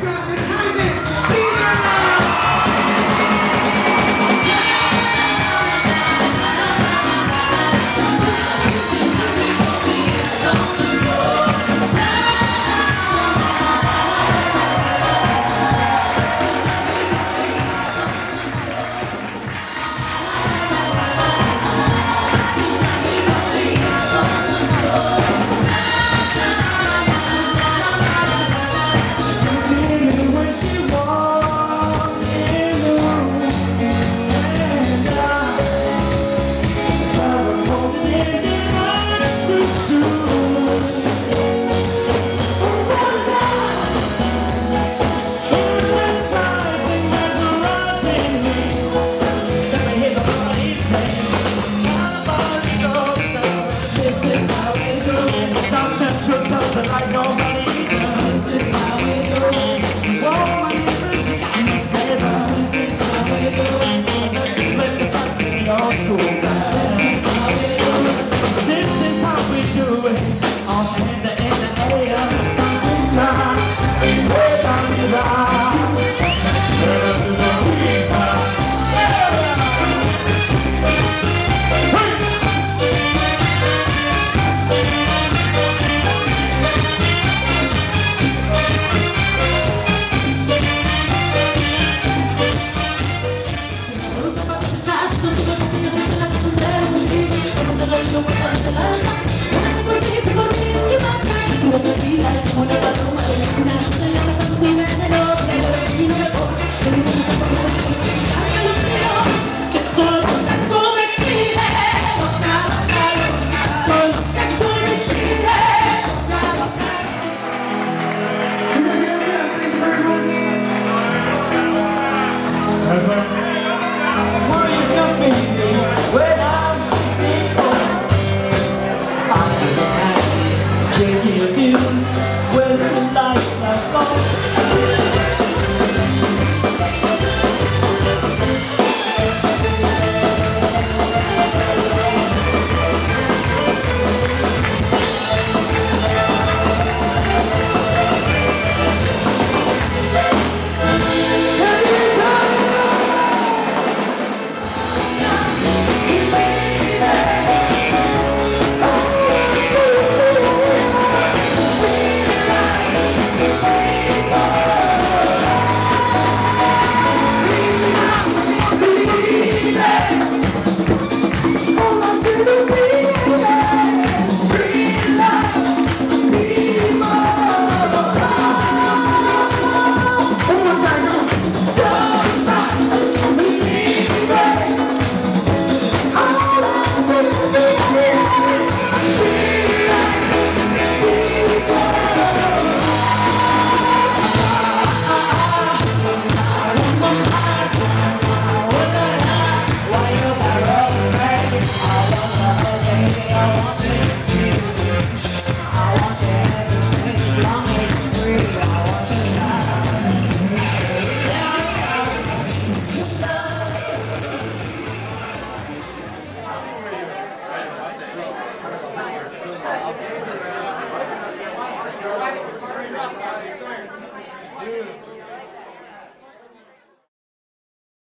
감사합니다. I know.